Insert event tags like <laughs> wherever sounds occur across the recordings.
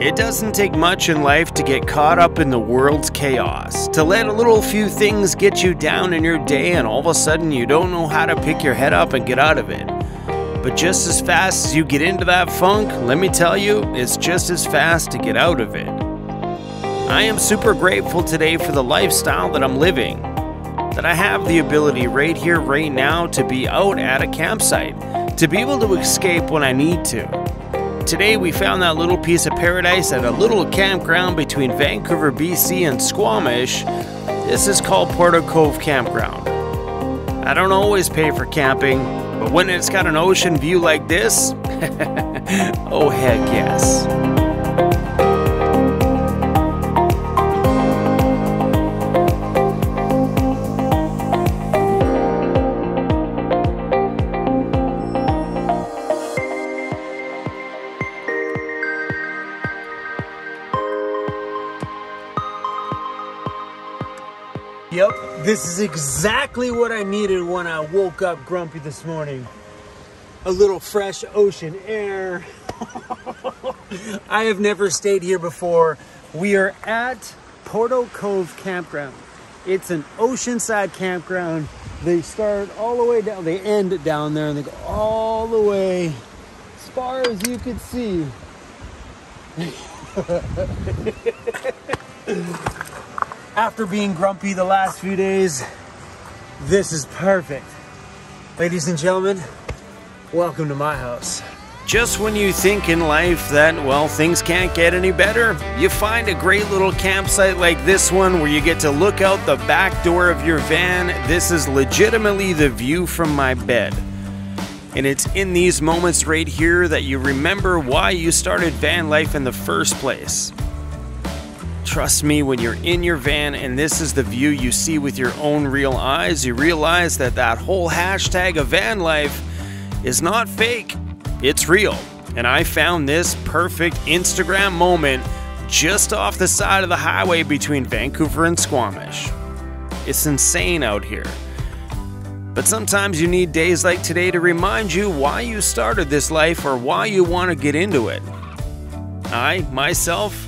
It doesn't take much in life to get caught up in the world's chaos, to let a little few things get you down in your day, and all of a sudden you don't know how to pick your head up and get out of it. But just as fast as you get into that funk, let me tell you, it's just as fast to get out of it. I am super grateful today for the lifestyle that I'm living. That I have the ability right here, right now, to be out at a campsite, to be able to escape when I need to Today we found that little piece of paradise at a little campground between Vancouver, BC and Squamish. This is called Porteau Cove Campground. I don't always pay for camping, but when it's got an ocean view like this, <laughs> oh heck yes. Yep, this is exactly what I needed when I woke up grumpy this morning. A little fresh ocean air. <laughs> I have never stayed here before. We are at Porteau Cove Campground. It's an oceanside campground. They start all the way down, they end down there and they go all the way as far as you could see. <laughs> after being grumpy the last few days, this is perfect. Ladies and gentlemen, welcome to my house. Just when you think in life that, well, things can't get any better, you find a great little campsite like this one where you get to look out the back door of your van. This is legitimately the view from my bed. And it's in these moments right here that you remember why you started van life in the first place. Trust me, when you're in your van and this is the view you see with your own real eyes, you realize that that whole hashtag of van life is not fake, it's real. And I found this perfect Instagram moment just off the side of the highway between Vancouver and Squamish. It's insane out here. But sometimes you need days like today to remind you why you started this life or why you want to get into it. I, myself,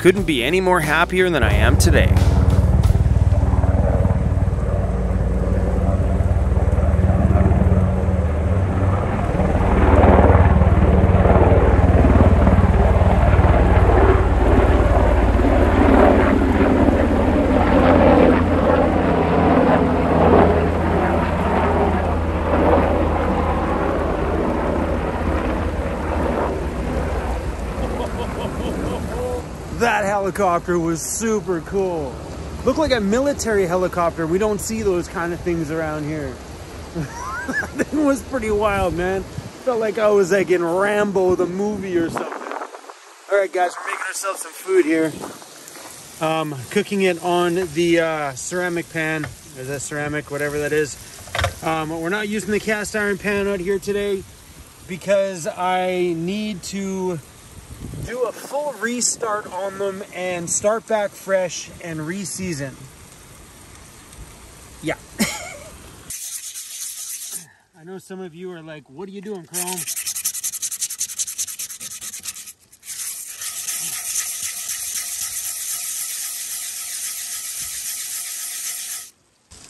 couldn't be any more happier than I am today. That helicopter was super cool. Looked like a military helicopter. We don't see those kind of things around here. <laughs> that thing was pretty wild, man. Felt like I was like in Rambo the movie or something. All right, guys, we're making ourselves some food here. Um, cooking it on the uh, ceramic pan. Is that ceramic, whatever that is. Um, we're not using the cast iron pan out here today because I need to do a full restart on them and start back fresh and re-season. Yeah. <laughs> I know some of you are like, what are you doing, Chrome?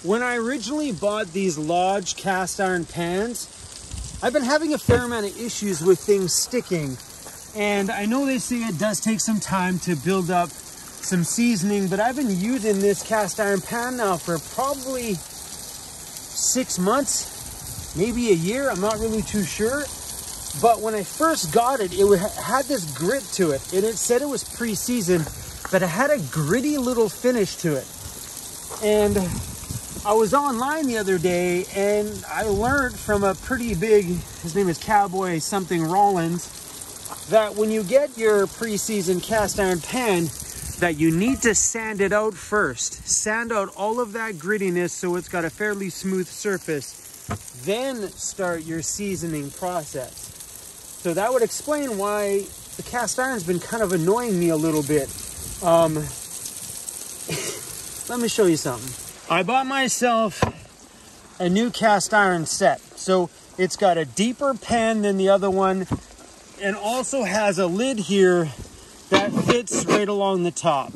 When I originally bought these Lodge cast iron pans, I've been having a fair amount of issues with things sticking and I know they say it does take some time to build up some seasoning, but I've been using this cast iron pan now for probably six months, maybe a year. I'm not really too sure. But when I first got it, it had this grit to it. And it said it was pre-seasoned, but it had a gritty little finish to it. And I was online the other day and I learned from a pretty big, his name is Cowboy something Rollins, that when you get your pre-seasoned cast iron pan, that you need to sand it out first. Sand out all of that grittiness so it's got a fairly smooth surface. Then start your seasoning process. So that would explain why the cast iron's been kind of annoying me a little bit. Um, <laughs> let me show you something. I bought myself a new cast iron set. So it's got a deeper pan than the other one and also has a lid here that fits right along the top.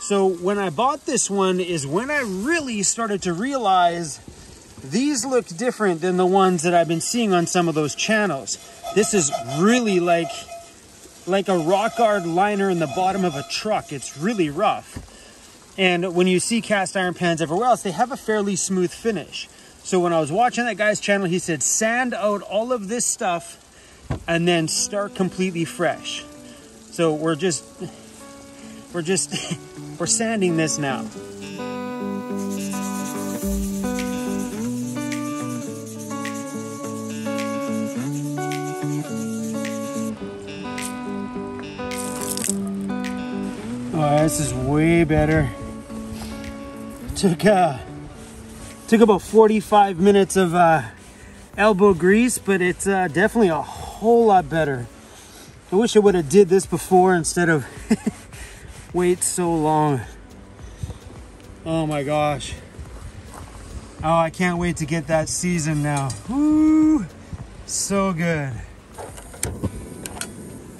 So when I bought this one is when I really started to realize these look different than the ones that I've been seeing on some of those channels. This is really like, like a rock guard liner in the bottom of a truck. It's really rough. And when you see cast iron pans everywhere else, they have a fairly smooth finish. So when I was watching that guy's channel, he said, sand out all of this stuff and then start completely fresh. So we're just, we're just, <laughs> we're sanding this now. Oh, this is way better. Took uh, took about 45 minutes of uh, elbow grease, but it's uh, definitely a whole lot better. I wish I would have did this before instead of <laughs> wait so long. Oh my gosh. Oh, I can't wait to get that season now. Woo! So good.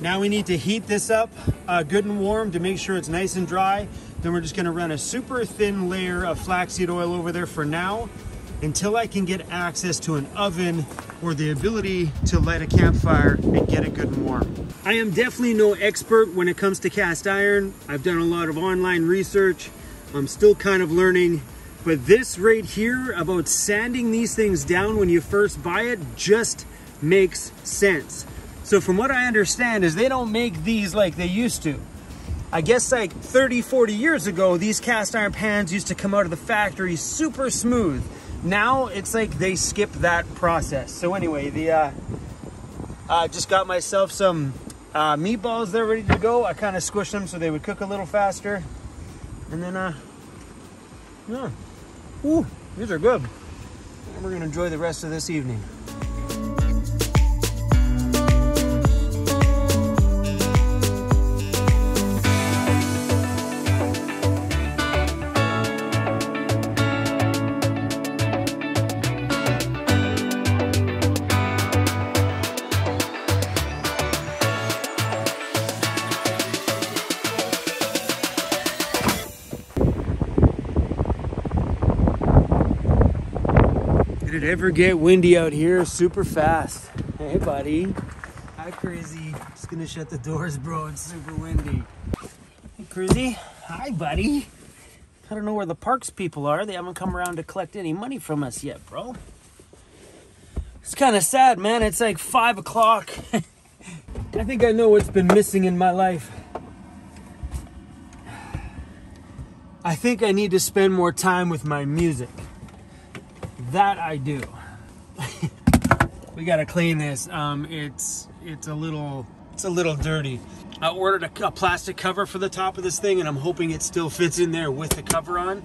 Now we need to heat this up uh, good and warm to make sure it's nice and dry. Then we're just gonna run a super thin layer of flaxseed oil over there for now until I can get access to an oven or the ability to light a campfire and get it good and warm. I am definitely no expert when it comes to cast iron. I've done a lot of online research. I'm still kind of learning, but this right here about sanding these things down when you first buy it just makes sense. So from what I understand is they don't make these like they used to. I guess like 30, 40 years ago, these cast iron pans used to come out of the factory super smooth. Now it's like they skip that process. So anyway, the uh, I just got myself some uh, meatballs. They're ready to go. I kind of squished them so they would cook a little faster. And then, uh, yeah, ooh, these are good. And we're gonna enjoy the rest of this evening. Did it ever get windy out here super fast? Hey, buddy. Hi, Crazy. Just gonna shut the doors, bro. It's super windy. Hey, Crazy. Hi, buddy. I don't know where the parks people are. They haven't come around to collect any money from us yet, bro. It's kind of sad, man. It's like five o'clock. <laughs> I think I know what's been missing in my life. I think I need to spend more time with my music. That I do. <laughs> we gotta clean this. Um, it's it's a little it's a little dirty. I ordered a, a, plastic cover for the top of this thing, and I'm hoping it still fits in there with the cover on.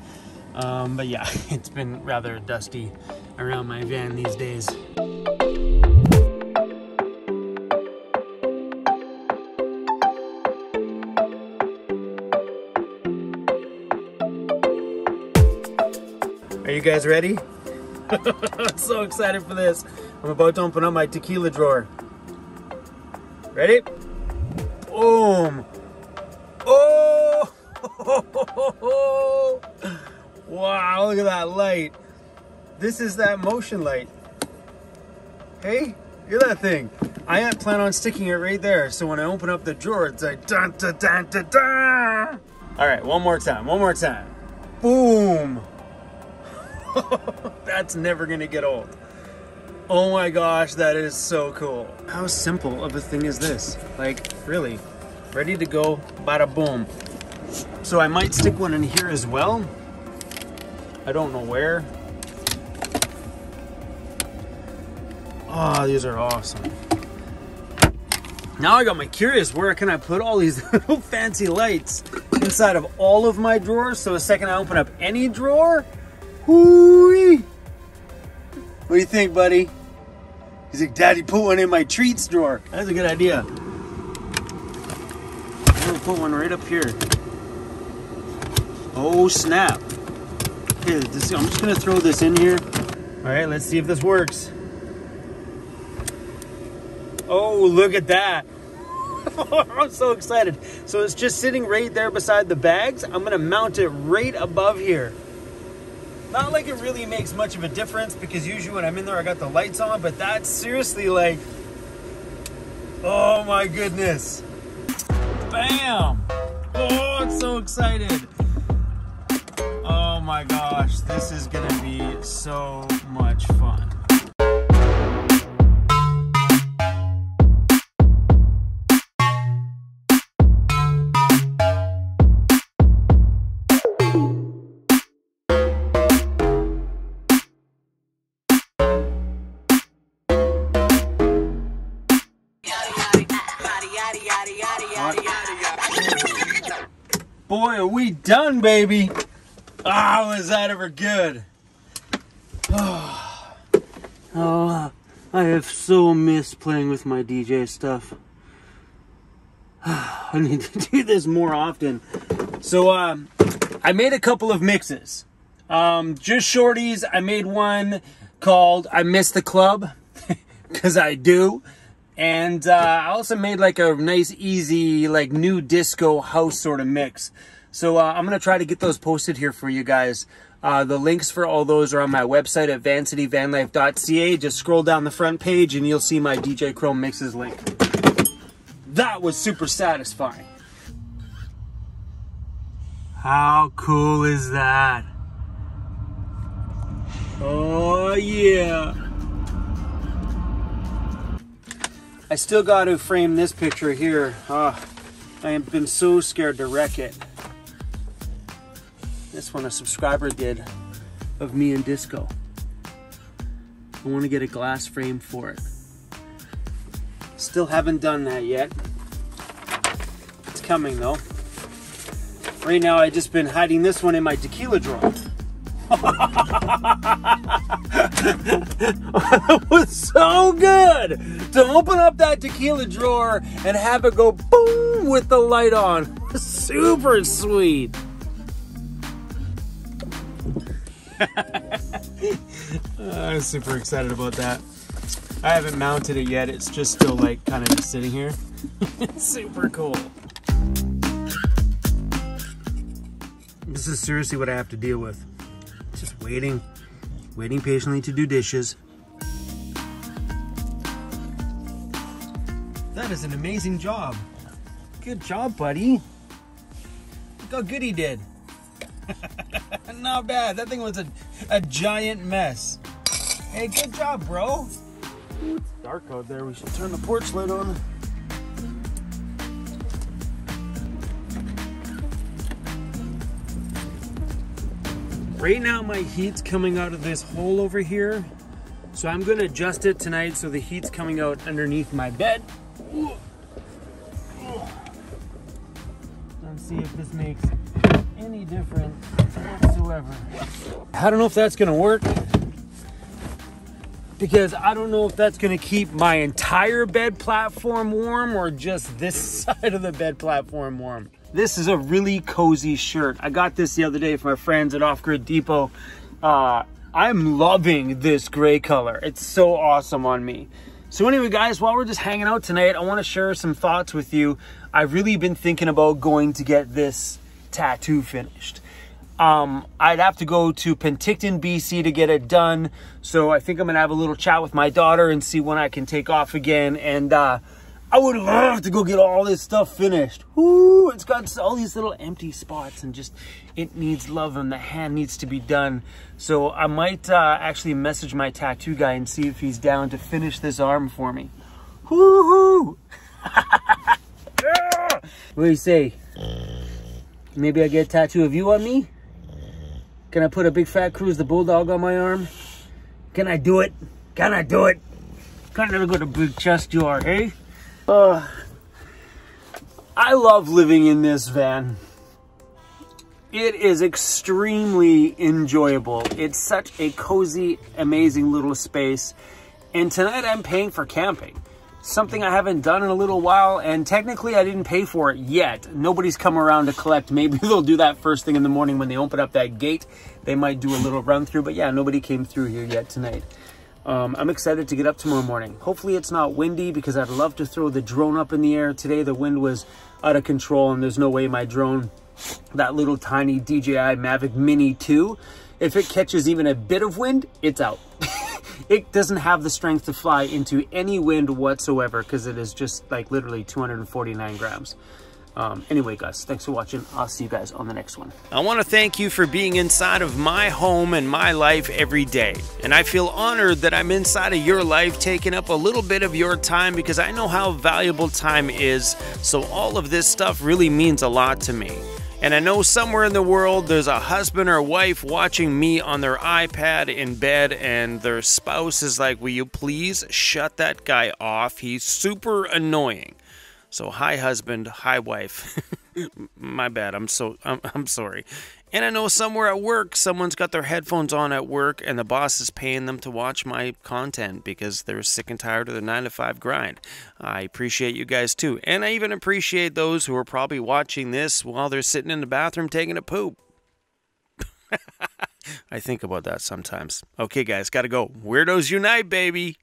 Um, but yeah, <laughs> it's been rather dusty around my van these days. Are you guys ready? <laughs> So excited for this. I'm about to open up my tequila drawer. Ready? Boom. Oh! <laughs> wow, look at that light. This is that motion light. Hey, look at that thing. I plan on sticking it right there. So when I open up the drawer, it's like dun dun dun dun dun. All right, one more time, one more time. Boom. <laughs> That's never gonna get old. Oh my gosh, that is so cool. How simple of a thing is this? Like, really, ready to go, bada boom. So I might stick one in here as well. I don't know where. Oh, these are awesome. Now I got my curious, where can I put all these <laughs> little fancy lights inside of all of my drawers? So the second I open up any drawer, Hooey! What do you think, buddy? He's like, Daddy, put one in my treats drawer. That's a good idea. I'm gonna put one right up here. Oh, snap. Okay, this, I'm just gonna throw this in here. All right, let's see if this works. Oh, look at that. <laughs> I'm so excited. So it's just sitting right there beside the bags. I'm gonna mount it right above here. Not like it really makes much of a difference because usually when I'm in there I got the lights on, but that's seriously like, oh my goodness. Bam! Oh, I'm so excited. Oh my gosh, this is gonna be so much fun. Done, baby. Ah, oh, was that ever good? Oh, <sighs> oh, I have so missed playing with my DJ stuff. <sighs> I need to do this more often. So, um, I made a couple of mixes. Um, just shorties. I made one called I Miss the Club, <laughs> because I do. And uh, I also made like a nice, easy, like new disco house sort of mix. So uh, I'm going to try to get those posted here for you guys. Uh, the links for all those are on my website at vancityvanlife.ca. Just scroll down the front page and you'll see my DJ Chrome mixes link. That was super satisfying. How cool is that? Oh yeah. I still got to frame this picture here. Oh, I have been so scared to wreck it. This one a subscriber did of me and Disco. I want to get a glass frame for it. Still haven't done that yet. It's coming though. Right now I just been hiding this one in my tequila drawer. <laughs> that was so good to open up that tequila drawer and have it go boom with the light on. Super sweet. <laughs> I'm super excited about that. I haven't mounted it yet. It's just still like kind of just sitting here. it's <laughs> super cool. This is seriously what I have to deal with. Just waiting, waiting patiently to do dishes. That is an amazing job. Good job, buddy. Look how good he did. <laughs> Not bad. That thing was a, a giant mess. Hey, good job, bro. It's dark out there. We should turn the porch light on. Right now my heat's coming out of this hole over here. So I'm gonna adjust it tonight so the heat's coming out underneath my bed. Let's see if this makes any difference whatsoever. I don't know if that's gonna work because I don't know if that's gonna keep my entire bed platform warm or just this <laughs> side of the bed platform warm. This is a really cozy shirt. I got this the other day from my friends at Off Grid Depot. Uh, I'm loving this gray color. It's so awesome on me. So anyway, guys, while we're just hanging out tonight, I want to share some thoughts with you. I've really been thinking about going to get this tattoo finished. Um, I'd have to go to Penticton, BC to get it done. So I think I'm going to have a little chat with my daughter and see when I can take off again. And uh, I would love to go get all this stuff finished. Woo, it's got all these little empty spots and just, it needs love and the hand needs to be done. So I might uh, actually message my tattoo guy and see if he's down to finish this arm for me. Woohoo! <laughs> what do you say? Maybe I get a tattoo of you on me? Can I put a big fat Cruz the Bulldog on my arm? Can I do it? Can I do it? Kind of got a big chest you are, hey? Uh, I love living in this van. It is extremely enjoyable. It's such a cozy, amazing little space. And tonight I'm paying for camping. Something I haven't done in a little while, and technically I didn't pay for it yet. Nobody's come around to collect. Maybe <laughs> they'll do that first thing in the morning when they open up that gate. They might do a little run through, but yeah, nobody came through here yet tonight. Um, I'm excited to get up tomorrow morning. Hopefully it's not windy because I'd love to throw the drone up in the air. Today the wind was out of control and there's no way my drone, that little tiny DJI Mavic Mini 2, if it catches even a bit of wind, it's out. It doesn't have the strength to fly into any wind whatsoever because it is just like literally 249 grams. Um, anyway, guys, thanks for watching. I'll see you guys on the next one. I want to thank you for being inside of my home and my life every day. And I feel honored that I'm inside of your life, taking up a little bit of your time because I know how valuable time is. So, all of this stuff really means a lot to me. And I know somewhere in the world there's a husband or wife watching me on their iPad in bed, and their spouse is like, Will you please shut that guy off? He's super annoying. So hi husband, hi wife. <laughs> My bad. I'm so I'm, I'm sorry. And I know somewhere at work someone's got their headphones on at work and the boss is paying them to watch my content because they're sick and tired of the 9 to 5 grind. I appreciate you guys too. And I even appreciate those who are probably watching this while they're sitting in the bathroom taking a poop. <laughs> I think about that sometimes. Okay guys, got to go. Weirdos unite, baby.